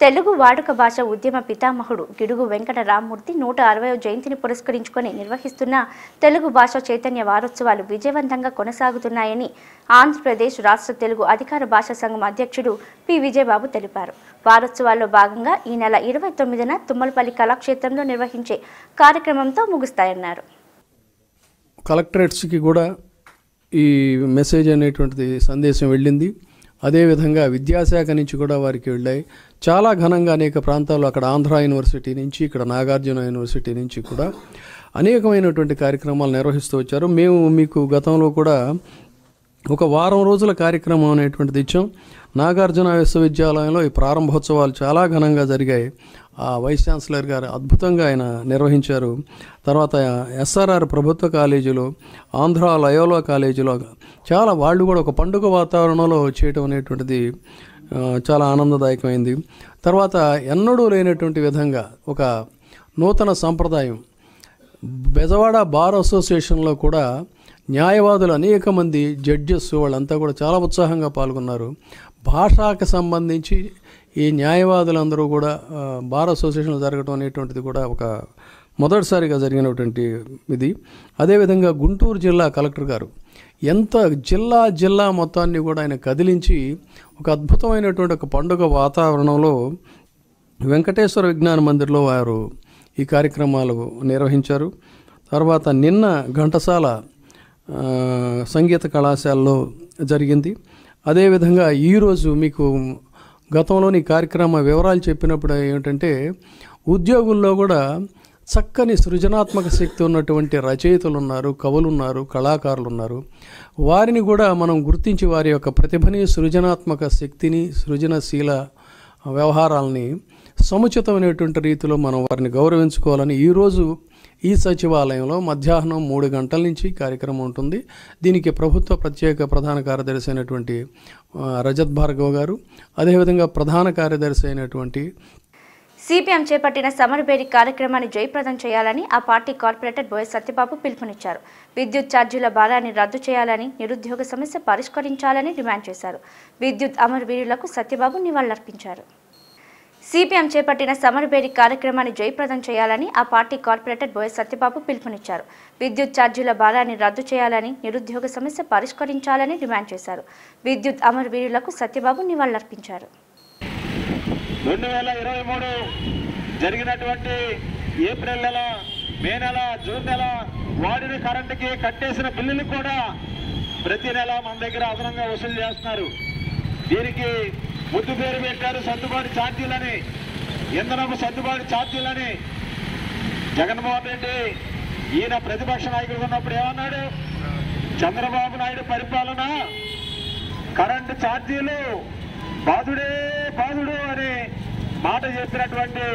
తెలుగు వాడుక భాష ఉద్యమ పితామహుడు గిడుగు వెంకట రామ్మూర్తి నూట అరవై జయంతిని పురస్కరించుకొని నిర్వహిస్తున్న తెలుగు భాష చైతన్య వారోత్సవాలు విజయవంతంగా కొనసాగుతున్నాయని ఆంధ్రప్రదేశ్ రాష్ట్ర తెలుగు అధికార భాషా సంఘం అధ్యక్షుడు పి. విజయబాబు తెలిపారు. వారోత్సవాల్లో భాగంగా ఈ నెల ఇరవై తొమ్మిదిన తుమ్మలపల్లి కళాక్షేత్రంలో నిర్వహించే కార్యక్రమంతో ముగుస్తాయన్నారు. కలెక్టరేట్స్కి కూడా ఈ మెసేజ్ అనేటువంటిది సందేశం వెళ్ళింది. అదేవిధంగా విద్యాశాఖ నుంచి కూడా వారికి వెళ్ళాయి. చాలా ఘనంగా అనేక ప్రాంతాల్లో అక్కడ ఆంధ్ర యూనివర్సిటీ నుంచి ఇక్కడ నాగార్జున యూనివర్సిటీ నుంచి కూడా అనేకమైనటువంటి కార్యక్రమాలు నిర్వహిస్తూ వచ్చారు. మేము మీకు గతంలో కూడా ఒక వారం రోజుల కార్యక్రమం అనేటువంటిది ఇచ్చాం. నాగార్జున విశ్వవిద్యాలయంలో ఈ ప్రారంభోత్సవాలు చాలా ఘనంగా జరిగాయి. ఆ వైస్ ఛాన్సలర్ గారు అద్భుతంగా ఆయన నిర్వహించారు. తర్వాత ఎస్ఆర్ఆర్ ప్రభుత్వ కాలేజీలో ఆంధ్ర లయోలా కాలేజీలో చాలా వాళ్ళు కూడా ఒక పండుగ వాతావరణంలో చేయటం అనేటువంటిది చాలా ఆనందదాయకమైంది. తర్వాత ఎన్నడూ లేనటువంటి విధంగా ఒక నూతన సంప్రదాయం బెజవాడ బార్ అసోసియేషన్లో కూడా న్యాయవాదులు అనేక మంది జడ్జెస్ వాళ్ళంతా కూడా చాలా ఉత్సాహంగా పాల్గొన్నారు. భాషకు సంబంధించి ఈ న్యాయవాదులందరూ కూడా బార్ అసోసియేషన్లో జరగడం అనేటువంటిది కూడా ఒక మొదటిసారిగా జరిగినటువంటి ఇది. అదేవిధంగా గుంటూరు జిల్లా కలెక్టర్ గారు ఎంత జిల్లా జిల్లా మొత్తాన్ని కూడా ఆయన కదిలించి ఒక అద్భుతమైనటువంటి ఒక పండుగ వాతావరణంలో వెంకటేశ్వర విజ్ఞాన మందిర్లో వారు ఈ కార్యక్రమాలు నిర్వహించారు. తర్వాత నిన్న ఘంటసాల సంగీత కళాశాలలో జరిగింది. అదేవిధంగా ఈరోజు మీకు గతంలోని కార్యక్రమ వివరాలు చెప్పినప్పుడు ఏమిటంటే ఉద్యోగుల్లో కూడా చక్కని సృజనాత్మక శక్తి ఉన్నటువంటి రచయితలు ఉన్నారు కవులు ఉన్నారు కళాకారులు ఉన్నారు వారిని కూడా మనం గుర్తించి వారి యొక్క ప్రతిభని సృజనాత్మక శక్తిని సృజనశీల వ్యవహారాలని సముచితమైనటువంటి రీతిలో మనం వారిని గౌరవించుకోవాలని ఈరోజు ఈ సచివాలయంలో మధ్యాహ్నం మూడు గంటల నుంచి కార్యక్రమం ఉంటుంది. దీనికి ప్రభుత్వ ప్రత్యేక ప్రధాన కార్యదర్శి అయినటువంటి రజత్ భార్గవ్ గారు అదేవిధంగా ప్రధాన కార్యదర్శి అయినటువంటి సిపిఎం చేపట్టిన సమర్ బేరీ కార్యక్రమాన్ని జయప్రదం చేయాలని ఆ పార్టీ కార్పొరేటర్ బోయ సత్యబాబు పిలుపునిచ్చారు. విద్యుత్ ఛార్జీల భారాన్ని రద్దు చేయాలని నిరుద్యోగ సమస్య పరిష్కరించాలని డిమాండ్ చేశారు. విద్యుత్ అమరవీరులకు సత్యబాబు నివాళులర్పించారు. సిపిఎం చేపట్టిన సమరబేరి కార్యక్రమాన్ని జయప్రదం చేయాలని ఆ పార్టీ కార్పొరేటర్ బోయ సత్యబాబు పిలుపునిచ్చారు. విద్యుత్ ఛార్జీల భారాన్ని రద్దు చేయాలని నిరుద్యోగ సమస్య పరిష్కరించాలని డిమాండ్ చేశారు. విద్యుత్ అమరవీరులకు సత్యబాబు నివాళులర్పించారు. రెండు వేల ఇరవై మూడు జరిగినటువంటి ఏప్రిల్ నెల మే నెల జూన్ నెల వాడిన కరెంటుకి కట్టేసిన బిల్లులు కూడా ప్రతి నెల మన దగ్గర అదనంగా వసూలు చేస్తున్నారు. దీనికి ముద్దు పేరు పెట్టారు సర్దుబాటు ఛార్జీలని. ఇంధనపు సర్దుబాటు ఛార్జీలని? జగన్మోహన్ రెడ్డి ఈయన ప్రతిపక్ష నాయకుడు ఉన్నప్పుడు ఏమన్నాడు? చంద్రబాబు నాయుడు పరిపాలన కరెంటు ఛార్జీలు బాధుడే బాధుడు అని మాట చెప్పినటువంటి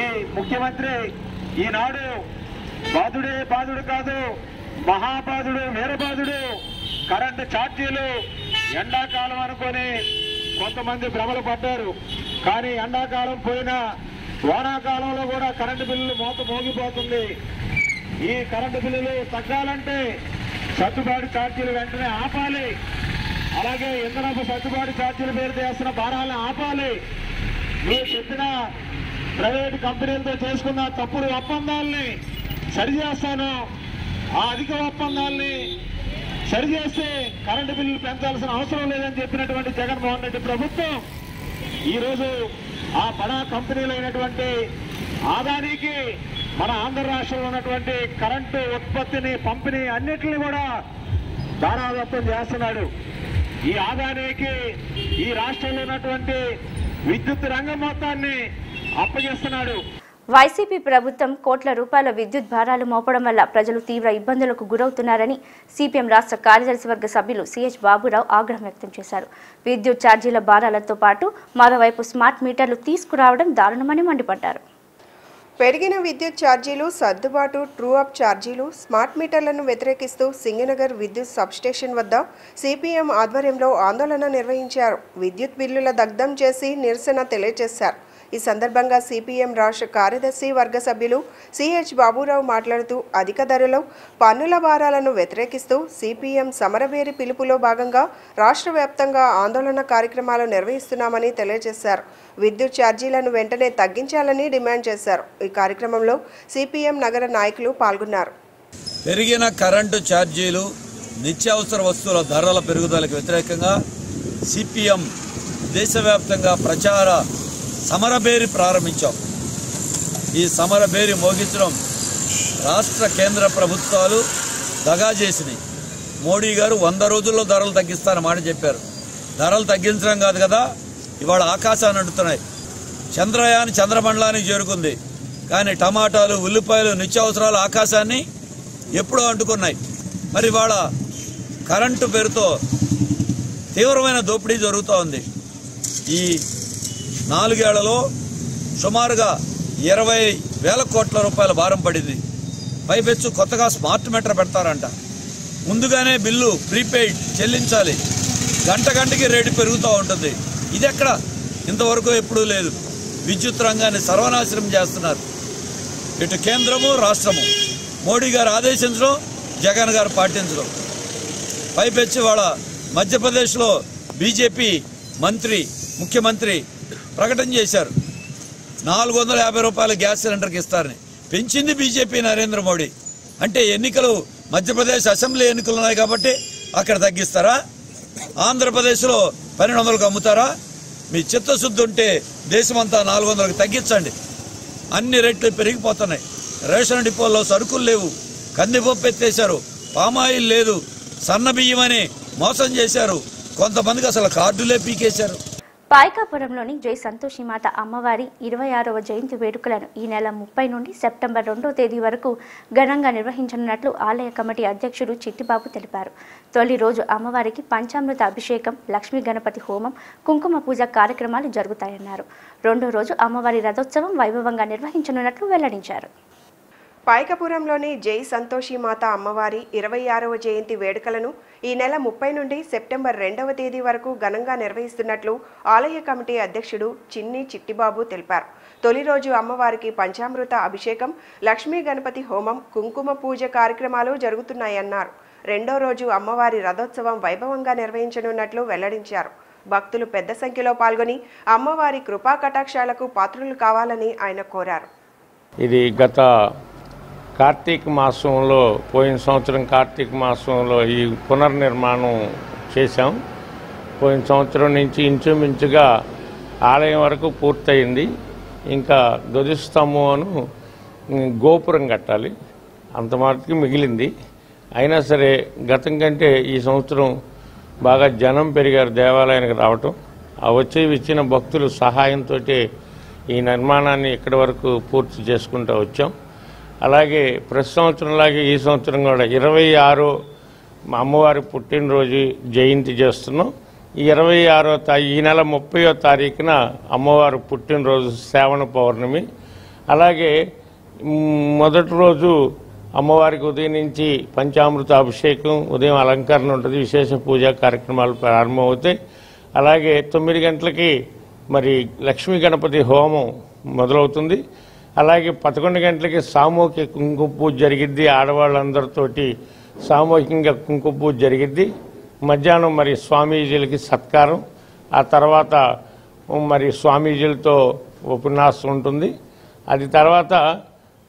ఈ ముఖ్యమంత్రి ఈనాడు బాధుడే బాధుడు కాదు మహాబాధుడు వీరబాధుడు కరెంటు ఛార్జీలు ఎండాకాలం అనుకొని కొంతమంది భ్రమలు పడ్డారు. కానీ ఎండాకాలం పోయినా వానాకాలంలో కూడా కరెంటు బిల్లులు మోత మోగిపోతుంది. ఈ కరెంటు బిల్లులు తగ్గాలంటే సర్దుబాటు ఛార్జీలు వెంటనే ఆపాలి. అలాగే ఇంధనపు సర్దుబాటు ఛార్జీల పేరు చేస్తున్న భారాలను ఆపాలి. మీరు చెప్పిన ప్రైవేట్ కంపెనీలతో చేసుకున్న తప్పుడు ఒప్పందాలని సరిచేస్తాను. ఆ అధిక ఒప్పందాలని సరిచేస్తే కరెంటు బిల్లులు పెంచాల్సిన అవసరం లేదని చెప్పినటువంటి జగన్మోహన్ రెడ్డి ప్రభుత్వం ఈరోజు ఆ బడా కంపెనీలైనటువంటి ఆదానికి మన ఆంధ్ర రాష్ట్రంలో ఉన్నటువంటి కరెంటు ఉత్పత్తిని పంపిణీ అన్నిటిని కూడా దారాదత్తం చేస్తున్నాడు. ఈ ఆదానికి ఈ రాష్ట్రంలో ఉన్నటువంటి విద్యుత్ రంగం మొత్తాన్ని అప్పగిస్తున్నాడు. వైసీపీ ప్రభుత్వం కోట్ల రూపాయల విద్యుత్ భారాలు మోపడం వల్ల ప్రజలు తీవ్ర ఇబ్బందులకు గురవుతున్నారని సిపిఎం రాష్ట్ర కార్యదర్శి వర్గ సభ్యులు సిహెచ్ బాబురావు ఆగ్రహం వ్యక్తం చేశారు. విద్యుత్ ఛార్జీల భారాలతో పాటు మరోవైపు స్మార్ట్ మీటర్లు తీసుకురావడం దారుణమని మండిపడ్డారు. పెరిగిన విద్యుత్ ఛార్జీలు సర్దుబాటు ట్రూ అప్ ఛార్జీలు స్మార్ట్ మీటర్లను వ్యతిరేకిస్తూ సింగనగర్ విద్యుత్ సబ్స్టేషన్ వద్ద సిపిఎం ఆధ్వర్యంలో ఆందోళన నిర్వహించారు. విద్యుత్ బిల్లుల దగ్ధం చేసి నిరసన తెలియజేశారు. ఈ సందర్భంగా సిపిఎం రాష్ట్ర కార్యదర్శి వర్గ సభ్యులు సిహెచ్ బాబురావు మాట్లాడుతూ అధిక ధరలో పన్నుల భారాలను వ్యతిరేకిస్తూ సిపిఎం సమరవేరి పిలుపులో భాగంగా రాష్ట్ర వ్యాప్తంగా ఆందోళన కార్యక్రమాలు నిర్వహిస్తున్నామని తెలియజేశారు. విద్యుత్ ఛార్జీలను వెంటనే తగ్గించాలని డిమాండ్ చేశారు. ఈ కార్యక్రమంలో సిపిఎం నగర నాయకులు పాల్గొన్నారు. పెరిగిన కరెంటు ఛార్జీలు నిత్యావసర వస్తువుల ధరల పెరుగుదలకు వ్యతిరేకంగా సిపిఎం దేశవ్యాప్తంగా ప్రచార సమరబేరి ప్రారంభించాం. ఈ సమరబేరి మోగించడం రాష్ట్ర కేంద్ర ప్రభుత్వాలు దగా చేసినాయి. మోడీ గారు వంద రోజుల్లో ధరలు తగ్గిస్తానమాట చెప్పారు. ధరలు తగ్గించడం కాదు కదా ఇవాళ ఆకాశాన్ని అంటున్నాయి చంద్రయాన్ చంద్రమండలానికి చేరుకుంది. కానీ టమాటాలు ఉల్లిపాయలు నిత్యావసరాలు ఆకాశాన్ని ఎప్పుడో అంటుకున్నాయి. మరి ఇవాళ కరెంటు పేరుతో తీవ్రమైన దోపిడీ జరుగుతూ ఉంది. ఈ నాలుగేళ్ళలో సుమారుగా ఇరవై వేల కోట్ల రూపాయల భారం పడింది. పైపెచ్చు కొత్తగా స్మార్ట్ మీటర్ పెడతారంట. ముందుగానే బిల్లు ప్రీపెయిడ్ చెల్లించాలి. గంట గంటకి రేటు పెరుగుతూ ఉంటుంది. ఇది ఎక్కడ ఇంతవరకు ఎప్పుడూ లేదు. విద్యుత్ రంగాన్ని సర్వనాశనం చేస్తున్నారు. ఇటు కేంద్రము రాష్ట్రము. మోడీ గారు ఆదేశించడం జగన్ గారు పాటించడం. పైపెచ్చి వాళ్ళ మధ్యప్రదేశ్లో బీజేపీ మంత్రి ముఖ్యమంత్రి ప్రకటన చేశారు. నాలుగు వందల యాభై రూపాయల గ్యాస్ సిలిండర్కి ఇస్తారని. పెంచింది బీజేపీ నరేంద్ర మోడీ. అంటే ఎన్నికలు మధ్యప్రదేశ్ అసెంబ్లీ ఎన్నికలు ఉన్నాయి కాబట్టి అక్కడ తగ్గిస్తారా? ఆంధ్రప్రదేశ్లో పన్నెండు వందలకు అమ్ముతారా? మీ చిత్తశుద్ధి ఉంటే దేశమంతా నాలుగు వందలకు తగ్గించండి. అన్ని రేట్లు పెరిగిపోతున్నాయి. రేషన్ డిపోల్లో సరుకులు లేవు. కందిపప్పు ఎత్తేశారు. పామాయిల్ లేదు. సన్న బియ్యం అని మోసం చేశారు. కొంతమందికి అసలు కార్డులే పీకేశారు. పాయకాపురంలోని జై సంతోషిమాత అమ్మవారి ఇరవై ఆరవ జయంతి వేడుకలను ఈ నెల ముప్పై నుండి సెప్టెంబర్ రెండో తేదీ వరకు ఘనంగా నిర్వహించనున్నట్లు ఆలయ కమిటీ అధ్యక్షుడు చిట్టిబాబు తెలిపారు. తొలి రోజు అమ్మవారికి పంచామృత అభిషేకం లక్ష్మీ గణపతి హోమం కుంకుమ పూజ కార్యక్రమాలు జరుగుతాయన్నారు. రెండో రోజు అమ్మవారి రథోత్సవం వైభవంగా నిర్వహించనున్నట్లు వెల్లడించారు. పైకపురంలోని జై సంతోషి మాత అమ్మవారి ఇరవై ఆరవ జయంతి వేడుకలను ఈ నెల ముప్పై నుండి సెప్టెంబర్ రెండవ తేదీ వరకు ఘనంగా నిర్వహిస్తున్నట్లు ఆలయ కమిటీ అధ్యక్షుడు చిన్ని చిట్టిబాబు తెలిపారు. తొలి రోజు అమ్మవారికి పంచామృత అభిషేకం లక్ష్మీ గణపతి హోమం కుంకుమ పూజ కార్యక్రమాలు జరుగుతున్నాయన్నారు. రెండో రోజు అమ్మవారి రథోత్సవం వైభవంగా నిర్వహించనున్నట్లు వెల్లడించారు. భక్తులు పెద్ద సంఖ్యలో పాల్గొని అమ్మవారి కృపా కటాక్షాలకు పాత్రులు కావాలని ఆయన కోరారు. ఇది గత కార్తీక మాసంలో పోయిన సంవత్సరం కార్తీక మాసంలో ఈ పునర్నిర్మాణం చేశాం. పోయిన సంవత్సరం నుంచి ఇంచుమించుగా ఆలయం వరకు పూర్తయింది. ఇంకా ధ్వజస్తంభం గోపురం కట్టాలి. అంత మాత్రకి మిగిలింది. అయినా సరే గతం కంటే ఈ సంవత్సరం బాగా జనం పెరిగారు దేవాలయానికి రావటం. ఆ వచ్చి ఇచ్చిన భక్తులు సహాయంతో ఈ నిర్మాణాన్ని ఇక్కడి వరకు పూర్తి చేసుకుంటూ వచ్చాం. అలాగే ప్రతి సంవత్సరంలాగే ఈ సంవత్సరం కూడా ఇరవై ఆరో మా అమ్మవారి పుట్టినరోజు జయంతి చేస్తున్నాం. ఈ ఇరవై ఆరో తా ఈ నెల ముప్పయో తారీఖున అమ్మవారి పుట్టినరోజు శ్రావణ పౌర్ణమి. అలాగే మొదటి రోజు అమ్మవారికి ఉదయం నుంచి పంచామృత అభిషేకం ఉదయం అలంకరణ ఉంటుంది విశేష పూజా కార్యక్రమాలు ప్రారంభమవుతాయి. అలాగే తొమ్మిది గంటలకి మరి లక్ష్మీ గణపతి హోమం మొదలవుతుంది. అలాగే పదకొండు గంటలకి సామూహిక కుంకుమ పూజ జరిగిద్ది ఆడవాళ్ళందరితోటి. సామూహికంగా కుంకుమ పూజ జరిగిద్ది. మధ్యాహ్నం మరి స్వామీజీలకి సత్కారం. ఆ తర్వాత మరి స్వామీజీలతో ఉపన్యాసం ఉంటుంది. అది తర్వాత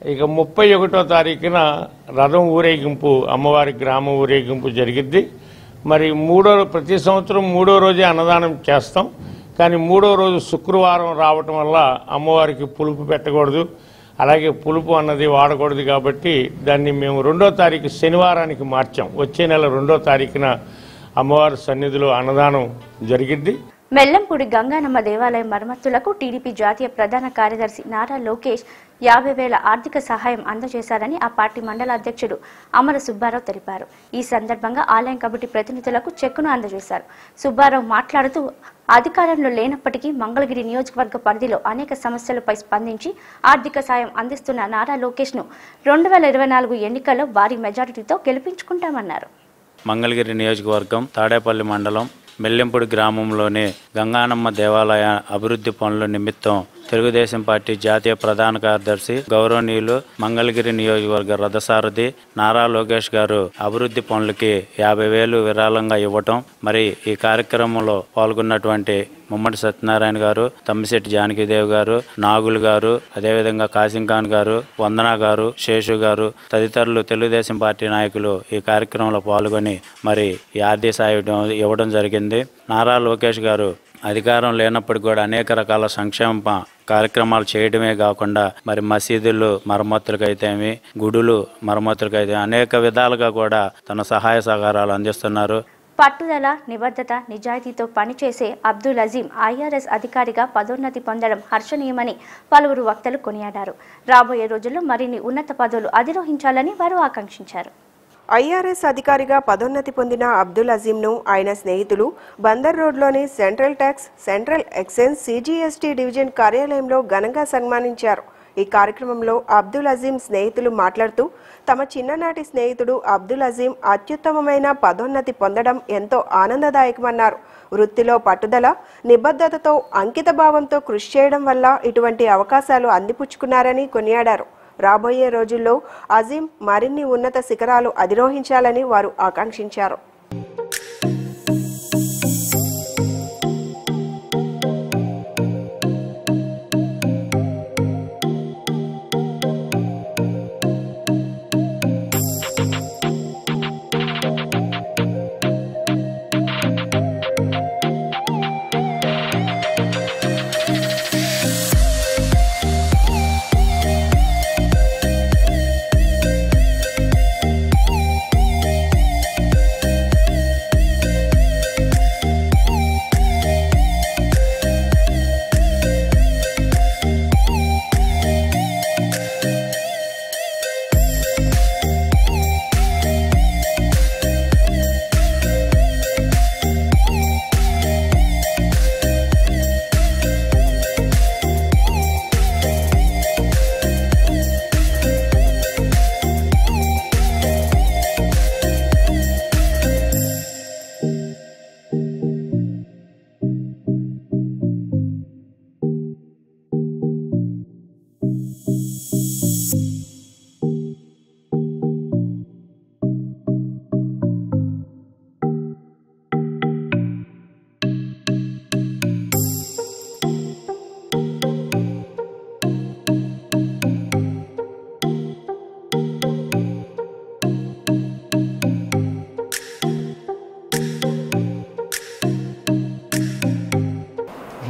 ఇక ముప్పై ఒకటో తారీఖున రథం ఊరేగింపు అమ్మవారి గ్రామ ఊరేగింపు జరిగిద్ది. మరి మూడో ప్రతి సంవత్సరం మూడో రోజే అన్నదానం చేస్తాం. కానీ మూడో రోజు శుక్రవారం రావటం వల్ల అమ్మవారికి పులుపు పెట్టకూడదు. అలాగే పులుపు అన్నది వాడకూడదు కాబట్టి దాన్ని మేము రెండో తారీఖు శనివారానికి మార్చాం. వచ్చే నెల రెండో తారీఖున అమ్మవారి సన్నిధిలో అన్నదానం జరిగిద్ది. మెల్లంపూడి గంగానమ్మ దేవాలయం మరమ్మతులకు టీడీపీ జాతీయ ప్రధాన కార్యదర్శి నారా లోకేష్ యాభై వేల ఆర్థిక సహాయం అందజేశారని ఆ పార్టీ మండల అధ్యక్షుడు అమర సుబ్బారావు తెలిపారు. ఈ సందర్భంగా ఆలయం కమిటీ ప్రతినిధులకు చెక్కును అందజేశారు. సుబ్బారావు మాట్లాడుతూ అధికారంలో లేనప్పటికీ మంగళగిరి నియోజకవర్గ పరిధిలో అనేక సమస్యలపై స్పందించి ఆర్థిక సాయం అందిస్తున్న నారా లోకేష్ను రెండు వేల ఇరవై నాలుగు ఎన్నికల్లో భారీ మెజారిటీతో గెలిపించుకుంటామన్నారు. మంగళగిరి నియోజకవర్గం తాడేపల్లి మండలం మెల్లెంపూడి గ్రామంలోని గంగానమ్మ దేవాలయ అభివృద్ధి పనుల నిమిత్తం తెలుగుదేశం పార్టీ జాతీయ ప్రధాన కార్యదర్శి గౌరవనీయులు మంగళగిరి నియోజకవర్గ రథసారథి నారా లోకేష్ గారు అభివృద్ధి పనులకి యాభై వేలు విరాళంగా ఇవ్వటం మరి ఈ కార్యక్రమంలో పాల్గొన్నటువంటి ముమ్మడి సత్యనారాయణ గారు తమ్మిశెట్టి జానకిదేవి గారు నాగులు గారు అదేవిధంగా కాసింఖాన్ గారు వందన గారు శేషు గారు తదితరులు తెలుగుదేశం పార్టీ నాయకులు ఈ కార్యక్రమంలో పాల్గొని మరి ఈ ఆర్థిక సాయం ఇవ్వడం జరిగింది. నారా లోకేష్ గారు అధికారం లేనప్పటికీ కూడా అనేక రకాల సంక్షేమ కార్యక్రమాలు చేయడమే కాకుండా మరి మసీదులు మరమ్మతులకైతేమి గుడులు మరమ్మతులకైతే అనేక విధాలుగా కూడా తన సహాయ సహకారాలు అందిస్తున్నారు. పట్టుదల నిబద్ధత నిజాయితీతో పనిచేసే అబ్దుల్ అజీం ఐఆర్ఎస్ అధికారిగా పదోన్నతి పొందడం హర్షణీయమని పలువురు వక్తలు కొనియాడారు. రాబోయే రోజుల్లో మరిన్ని ఉన్నత పదవులు అధిరోహించాలని వారు ఆకాంక్షించారు. ఐఆర్ఎస్ అధికారిగా పదోన్నతి పొందిన అబ్దుల్ అజీంను ఆయన స్నేహితులు బందర్ రోడ్లోని central tax central excise CGST division కార్యాలయంలో ఘనంగా సన్మానించారు. ఈ కార్యక్రమంలో అబ్దుల్ అజీం స్నేహితులు మాట్లాడుతూ తమ చిన్ననాటి స్నేహితుడు అబ్దుల్ అజీం అత్యుత్తమమైన పదోన్నతి పొందడం ఎంతో ఆనందదాయకమన్నారు. వృత్తిలో పట్టుదల నిబద్ధతతో అంకిత భావంతో కృషి చేయడం వల్ల ఇటువంటి అవకాశాలు అందిపుచ్చుకున్నారని కొనియాడారు. రాబోయే రోజుల్లో అజీం మరిన్ని ఉన్నత శిఖరాలు అధిరోహించాలని వారు ఆకాంక్షించారు.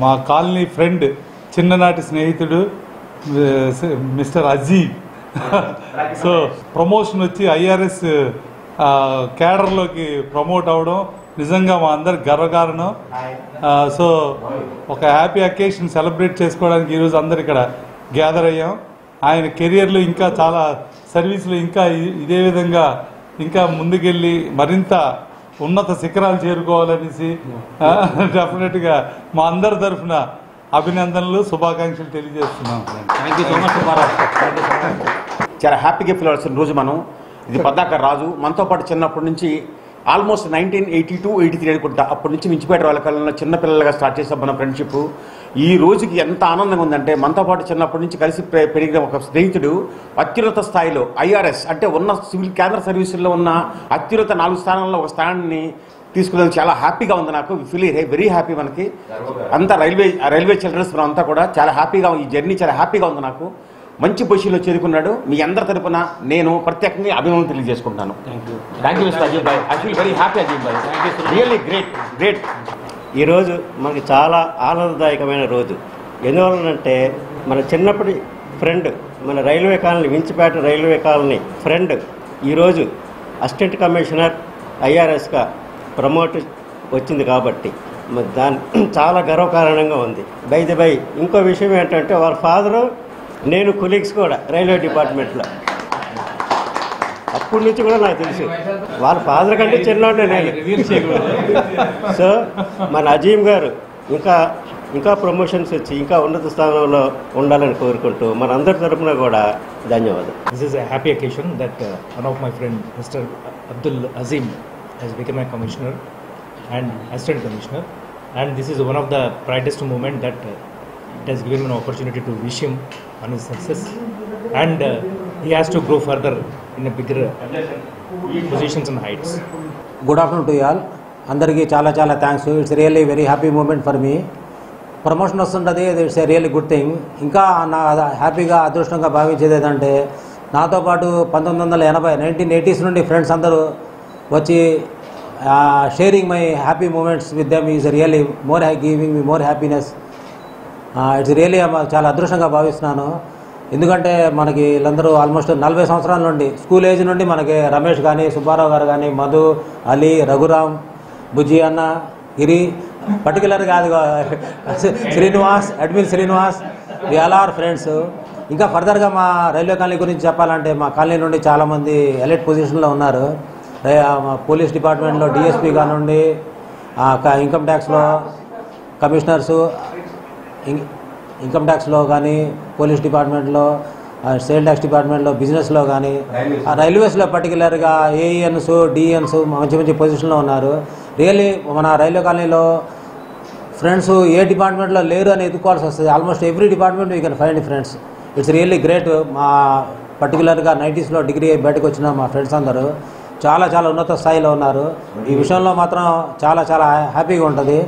మా కాలనీ ఫ్రెండ్ చిన్ననాటి స్నేహితుడు మిస్టర్ అజీబ్ సో ప్రమోషన్ వచ్చి ఐఆర్ఎస్ క్యాడర్లోకి ప్రమోట్ అవ్వడం నిజంగా మా అందరికి గర్వకారణం. సో ఒక హ్యాపీ అకేషన్ సెలబ్రేట్ చేసుకోవడానికి ఈరోజు అందరు ఇక్కడ గ్యాదర్ అయ్యాం. ఆయన కెరియర్లో ఇంకా చాలా సర్వీస్లో ఇంకా ఇదే విధంగా ఇంకా ముందుకెళ్ళి మరింత ఉన్నత శిఖరాలు చేరుకోవాలనేసి డెఫినెట్గా మా అందరి తరఫున అభినందనలు శుభాకాంక్షలు తెలియజేస్తున్నాం. థ్యాంక్ యూ సో మచ్ చాలా హ్యాపీగా ఫీల్ అవ్వాల్సిన రోజు మనం ఇది పద్దాకర్ రాజు. మనతో పాటు చిన్నప్పటి నుంచి almost nineteen eighty two eighty three అనుకుంటా. అప్పటి నుంచి మించిపేట వాళ్ళ కాలంలో చిన్న పిల్లలుగా స్టార్ట్ చేసాం మన ఫ్రెండ్షిప్ ఈ రోజుకి ఎంత ఆనందంగా ఉందంటే మనతో పాటు చిన్నప్పటి నుంచి కలిసి పెరిగిన ఒక స్నేహితుడు అత్యున్నత స్థాయిలో ఐఆర్ఎస్ అంటే ఉన్న సివిల్ కేంద్ర సర్వీసుల్లో ఉన్న అత్యున్నత నాలుగు స్థానాల్లో ఒక స్థానాన్ని తీసుకునేది చాలా హ్యాపీగా ఉంది నాకు. ఫీల్ వెరీ హ్యాపీ మనకి. అంతా రైల్వే రైల్వే చిల్డ్రన్స్ మనం అంతా కూడా చాలా హ్యాపీగా ఈ జర్నీ చాలా హ్యాపీగా ఉంది నాకు. మంచి పొజిషన్లో చేరుకున్నాడు. మీ అందరి తరపున నేను ప్రత్యేకంగా అభినందనలు తెలియజేసుకుంటాను. Thank you mister Ajeeb bhai I feel very happy Ajeeb bhai really great great ఈరోజు మనకి చాలా ఆనందదాయకమైన రోజు. ఎందువలనంటే మన చిన్నప్పటి ఫ్రెండ్ మన railway colony Vinchipeta railway colony friend ఈరోజు అసిస్టెంట్ కమిషనర్ ఐఆర్ఎస్గా ప్రమోట్ వచ్చింది కాబట్టి దాని చాలా గర్వకారణంగా ఉంది. బై ది బై ఇంకో విషయం ఏంటంటే వాళ్ళ ఫాదరు నేను కొలీగ్స్ కూడా రైల్వే డిపార్ట్మెంట్లో. అప్పటి నుంచి కూడా నాకు తెలుసు. వాళ్ళ ఫాదర్ కంటే చిన్నవాడే నేను. సో మన అజీమ్ గారు ఇంకా ఇంకా ప్రమోషన్స్ వచ్చి ఇంకా ఉన్నత స్థానంలో ఉండాలని కోరుకుంటూ మన అందరి తరఫున కూడా ధన్యవాదాలు. This is a happy occasion that one of my friend mister Abdul Azeem he's become I commissioner and assistant commissioner and this is one of the brightest moment that it he's given మన opportunity to విషయం on success and on his success. And uh, he has to grow further in a bigger positions and heights. Good afternoon to all అందరికీ చాలా చాలా thanks it's really very happy moment for me promotion వస్తుంటుంది. It's a really good thing ఇంకా నా హ్యాపీగా అదృష్టంగా భావించేది ఏదంటే నాతో పాటు పంతొమ్మిది వందల ఎనభై నైన్టీన్ ఎయిటీస్ నుండి ఫ్రెండ్స్ అందరూ వచ్చి sharing my happy moments with them is really more హ్యా giving me more happiness it's really చాలా అదృష్టంగా భావిస్తున్నాను. ఎందుకంటే మనకి వీళ్ళందరూ ఆల్మోస్ట్ నలభై సంవత్సరాల నుండి స్కూల్ ఏజ్ నుండి మనకి రమేష్ కానీ సుబ్బారావు గారు కానీ మధు అలీ రఘురామ్ బుజ్జి అన్న గిరి పర్టికులర్ కాదు Srinivas admin Srinivas we all are friends ఇంకా ఫర్దర్గా మా రైల్వే కాలనీ గురించి చెప్పాలంటే మా కాలనీ నుండి చాలామంది ఎలర్ట్ పొజిషన్లో ఉన్నారు. మా పోలీస్ డిపార్ట్మెంట్లో డిఎస్పీ కానివ్వండి ఇన్కమ్ ట్యాక్స్లో కమిషనర్సు ఇన్కమ్ ట్యాక్స్లో కానీ పోలీస్ డిపార్ట్మెంట్లో సేల్ ట్యాక్స్ డిపార్ట్మెంట్లో బిజినెస్లో కానీ ఆ రైల్వేస్లో పర్టికులర్గా ఏఈఎన్స్ డిఎన్స్ మంచి మంచి పొజిషన్లో ఉన్నారు. రియల్లీ మన రైల్వే కాలనీలో ఫ్రెండ్స్ ఏ డిపార్ట్మెంట్లో లేరు అని ఎదుర్కోవాల్సి వస్తుంది. Almost every department we can find friends it's really great మా పర్టికులర్గా నైంటీస్లో డిగ్రీ బయటకు వచ్చిన మా ఫ్రెండ్స్ అందరూ చాలా చాలా ఉన్నత స్థాయిలో ఉన్నారు. ఈ విషయంలో మాత్రం చాలా చాలా హ్యాపీగా ఉంటుంది.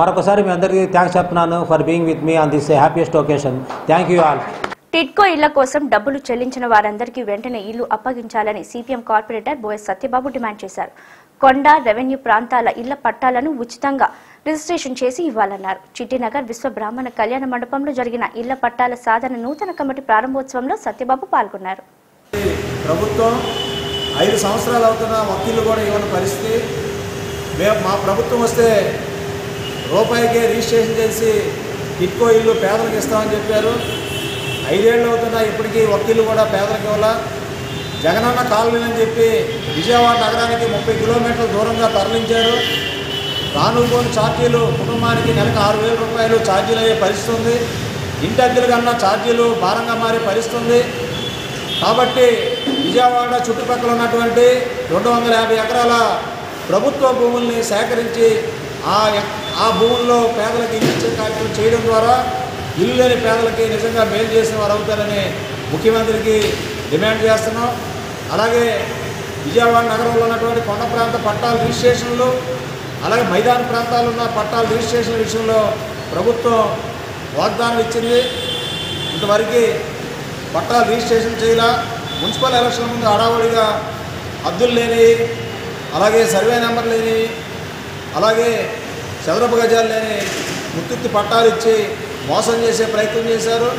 మరొకసారి మీ అందరికీ థ్యాంక్స్ చెప్తున్నాను for being with me on this happiest occasion thank you all TIDCO ఇళ్ళ కోసం డబ్బులు చెల్లించిన వారందరికీ వెంటనే ఇల్లు అప్పగించాలని సిపిఎం కార్పొరేటర్ బోయస్ సత్యబాబు డిమాండ్ చేశారు. కొండ రెవెన్యూ ప్రాంతాల ఇళ్ళ పట్టాలను ఉచితంగా రిజిస్ట్రేషన్ చేసి ఇవ్వాలన్నారు. చిట్టినగర్ విశ్వ బ్రాహ్మణ కళ్యాణ మండపంలో జరిగిన ఇళ్ళ పట్టాల సాధన నూతన కమిటీ ప్రారంభోత్సవంలో సత్యబాబు పాల్గొన్నారు. ప్రభుత్వం ఐదు సంవత్సరాలు అవుతున్న వకీళ్ళు కూడా ఇవ్వని పరిస్థితి. మా ప్రభుత్వం వస్తే రూపాయికే రిజిస్ట్రేషన్ చేసి టిట్కో ఇల్లు పేదలకు ఇస్తామని చెప్పారు. ఐదేళ్ళు అవుతున్నా ఇప్పటికీ వకీళ్ళు కూడా పేదలకు ఇవ్వాల? జగనన్న కాలనీ అని చెప్పి విజయవాడ నగరానికి ముప్పై కిలోమీటర్ల దూరంగా తరలించారు. రానుపోని ఛార్జీలు కుటుంబానికి నెలకు ఆరు వేల రూపాయలు ఛార్జీలు అయ్యే పరిస్థితి ఉంది. ఇంటి అద్దెల కన్నా ఛార్జీలు భారంగా మారే పరిస్థితి ఉంది. కాబట్టి విజయవాడ చుట్టుపక్కల ఉన్నటువంటి రెండు వందల యాభై ఎకరాల ప్రభుత్వ భూముల్ని సేకరించి ఆ ఆ భూముల్లో పేదలకు ఇల్లు ఇచ్చే కార్యక్రమం చేయడం ద్వారా ఇల్లు లేని పేదలకి నిజంగా మేలు చేసిన వారు అవుతారని ముఖ్యమంత్రికి డిమాండ్ చేస్తున్నాం. అలాగే విజయవాడ నగరంలో ఉన్నటువంటి కొండ ప్రాంత పట్టాల రిజిస్ట్రేషన్లు అలాగే మైదాన ప్రాంతాలు ఉన్న పట్టాల రిజిస్ట్రేషన్ విషయంలో ప్రభుత్వం వాగ్దానం ఇచ్చింది. ఇంతవరకు పట్టాలు రిజిస్ట్రేషన్ చేయాల. మున్సిపల్ ఎలక్షన్ ముందు హడావుడిగా హద్దులు లేని అలాగే సర్వే నెంబర్ లేని అలాగే చదరపు గజాలు లేని ముత్తుత్తి పట్టాలు ఇచ్చి మోసం చేసే ప్రయత్నం చేశారు.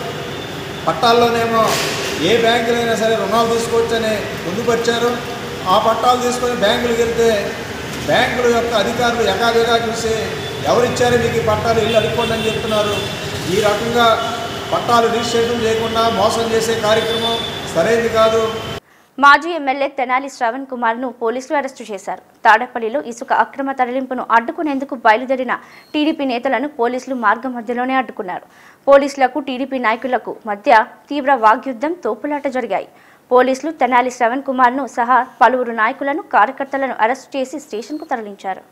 పట్టాల్లోనేమో ఏ బ్యాంకులైనా సరే రుణాలు తీసుకోవచ్చని పొందుపరిచారు. ఆ పట్టాలు తీసుకొని బ్యాంకులకు వెళ్తే బ్యాంకుల యొక్క అధికారులు ఎకాదిగా చూసి ఎవరిచ్చారు మీకు ఈ పట్టాలు? ఇల్లు అడుక్కోండి అని చెప్తున్నారు. ఈ రకంగా పట్టాలు రిజిస్ట్రేషన్ చేయకుండా మోసం చేసే కార్యక్రమం సరైనది కాదు. మాజీ ఎమ్మెల్యే తెనాలి శ్రవణ్ కుమార్ను పోలీసులు అరెస్టు చేశారు. తాడేపల్లిలో ఇసుక అక్రమ తరలింపును అడ్డుకునేందుకు బయలుదేరిన టీడీపీ నేతలను పోలీసులు మార్గం మధ్యలోనే అడ్డుకున్నారు. పోలీసులకు టీడీపీ నాయకులకు మధ్య తీవ్ర వాగ్యుద్ధం తోపులాట జరిగాయి. పోలీసులు తెనాలి శ్రవణ్ కుమార్ను సహా పలువురు నాయకులను కార్యకర్తలను అరెస్టు చేసి స్టేషన్కు తరలించారు.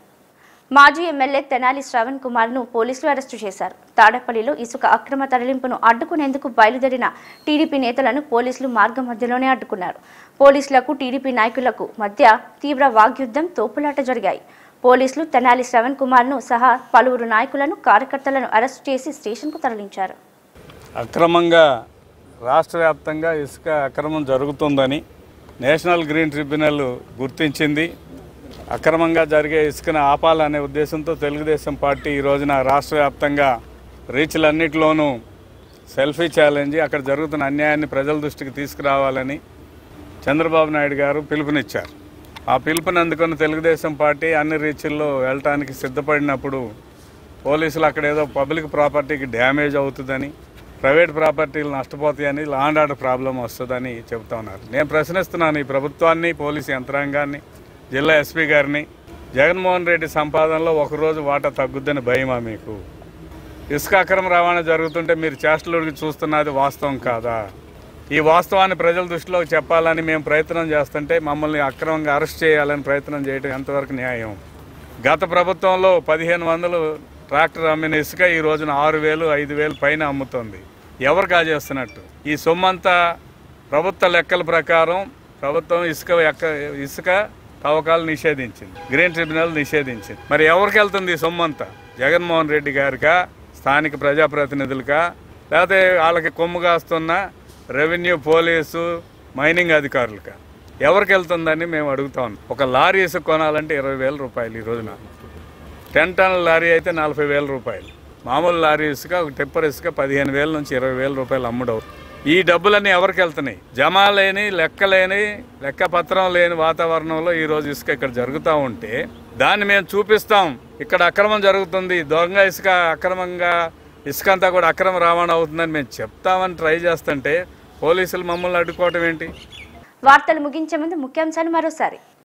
మాజీ ఎమ్మెల్యే తెనాలి శ్రవణ్ కుమార్ను పోలీసులు అరెస్టు చేశారు. తాడేపల్లిలో ఇసుక అక్రమ తరలింపును అడ్డుకునేందుకు బయలుదేరిన టీడీపీ నేతలను పోలీసులు మార్గం మధ్యలోనే అడ్డుకున్నారు. పోలీసులకు టీడీపీ నాయకులకు మధ్య తీవ్ర వాగ్యుద్ధం తోపులాట జరిగాయి. పోలీసులు తెనాలి శ్రవణ్ కుమార్ను సహా పలువురు నాయకులను కార్యకర్తలను అరెస్టు చేసి స్టేషన్కు తరలించారు. అక్రమంగా రాష్ట్ర వ్యాప్తంగా ఇసుక అక్రమం జరుగుతుందని నేషనల్ గ్రీన్ ట్రిబ్యునల్ గుర్తించింది. అక్రమంగా జరిగే ఇసుకను ఆపాలనే ఉద్దేశంతో తెలుగుదేశం పార్టీ ఈ రోజున రాష్ట్ర వ్యాప్తంగా రీచ్లన్నిటిలోనూ సెల్ఫీ ఛాలెంజ్ అక్కడ జరుగుతున్న అన్యాయాన్ని ప్రజల దృష్టికి తీసుకురావాలని చంద్రబాబు నాయుడు గారు పిలుపునిచ్చారు. ఆ పిలుపుని అందుకున్న తెలుగుదేశం పార్టీ అన్ని రీచ్ల్లో వెళ్ళటానికి సిద్ధపడినప్పుడు పోలీసులు అక్కడ ఏదో పబ్లిక్ ప్రాపర్టీకి డ్యామేజ్ అవుతుందని ప్రైవేట్ ప్రాపర్టీలు నష్టపోతాయని లాండ్ ఆర్డర్ ప్రాబ్లం వస్తుందని చెబుతా ఉన్నారు. నేను ప్రశ్నిస్తున్నాను ఈ ప్రభుత్వాన్ని పోలీసు యంత్రాంగాన్ని జిల్లా ఎస్పీ గారిని జగన్మోహన్ రెడ్డి సంపాదనలో ఒకరోజు వాటా తగ్గుద్దని భయమా మీకు? ఇసుక అక్రమ రవాణా జరుగుతుంటే మీరు చేష్టలుడికి చూస్తున్నది వాస్తవం కాదా? ఈ వాస్తవాన్ని ప్రజల దృష్టిలోకి చెప్పాలని మేము ప్రయత్నం చేస్తుంటే మమ్మల్ని అక్రమంగా అరెస్ట్ చేయాలని ప్రయత్నం చేయడం ఎంతవరకు న్యాయం? గత ప్రభుత్వంలో పదిహేను వందలు ట్రాక్టర్ అమ్మిన ఇసుక ఈ రోజున ఆరు వేలు ఐదు వేలు పైన అమ్ముతుంది. ఎవరు కాజేస్తున్నట్టు? ఈ సొమ్మంతా ప్రభుత్వ లెక్కల ప్రకారం ప్రభుత్వం ఇసుక ఎక్క ఇసుక తవ్వకాలు నిషేధించింది. Green tribunal నిషేధించింది. మరి ఎవరికి వెళ్తుంది ఈ సొమ్మంతా? జగన్మోహన్ రెడ్డి గారికా? స్థానిక ప్రజాప్రతినిధులకా? లేకపోతే వాళ్ళకి కొమ్ము కాస్తున్న రెవెన్యూ పోలీసు మైనింగ్ అధికారులకి. ఎవరికి వెళ్తుందని మేము అడుగుతా ఉన్నాం. ఒక లారీ ఇసుక కొనాలంటే ఇరవై వేల రూపాయలు ఈ రోజున. టెన్ టన్ లారీ అయితే నలభై వేల రూపాయలు. మామూలు లారీ ఇసుక ఒక టిప్పర్ ఇసుక పదిహేను వేల నుంచి ఇరవై వేల రూపాయలు అమ్ముడవు ఈ డబ్బులన్నీ ఎవరికి వెళ్తున్నాయి? జమ లేని లెక్క లేని లెక్క పత్రం లేని వాతావరణంలో ఈరోజు ఇసుక ఇక్కడ జరుగుతూ ఉంటే దాన్ని మేము చూపిస్తాం. ఇక్కడ అక్రమం జరుగుతుంది. దొంగ ఇసుక అక్రమంగా ఇసుక అంతా కూడా అక్రమ రవాణా అవుతుందని మేము చెప్తామని ట్రై చేస్తుంటే పోలీసులు మమ్మల్ని అడ్డుకోవటం ఏంటి? వార్తలు ముగించే ముందు ముఖ్యాంశాలు మరోసారి.